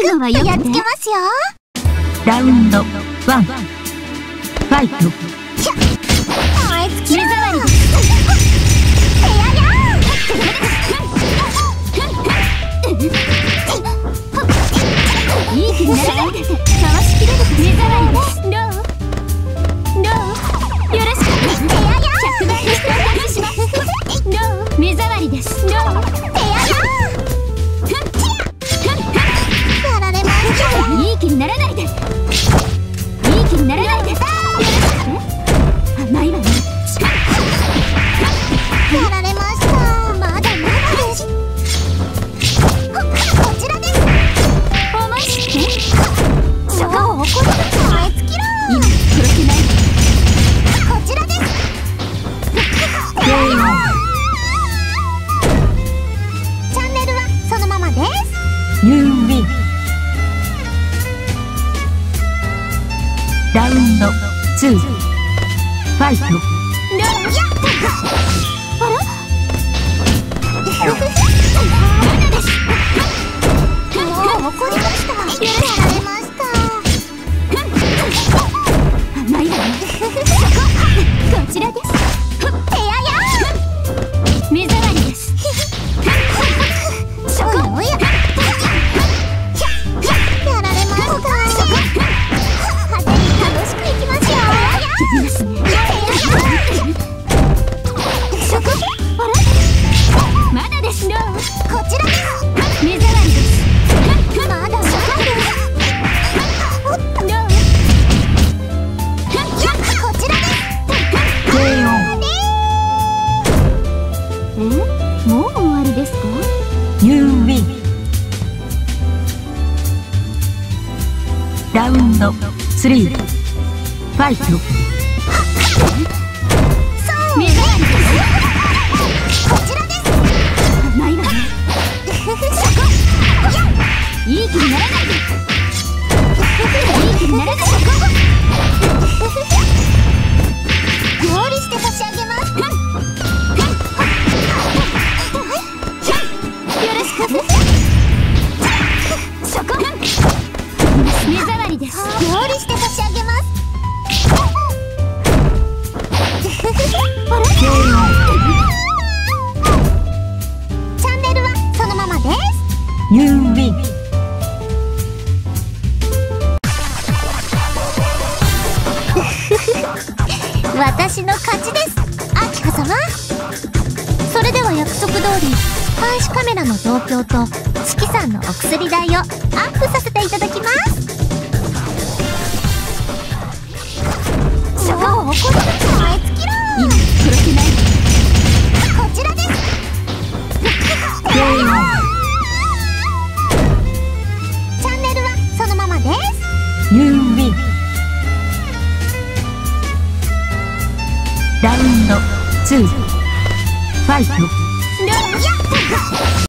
るのはよやっつけますよラウンドワン。ファイト。りいい気にならないでかわしきれる目障りですどうどうよろしくてやや100倍にしますどう目障りですどうてやややならないでいい気にならないでよろしくね甘いわね。ラウンド2ファイトラウンドスリー。ファイト目障りですこちらです甘いい気にならないいい気にならないで料理して差し上げますよろしくそれでは約束どおりスパイシカメラの増強とチキさんのお薬代をアップさせていただきます。ですユーウィンラウンド2ファイト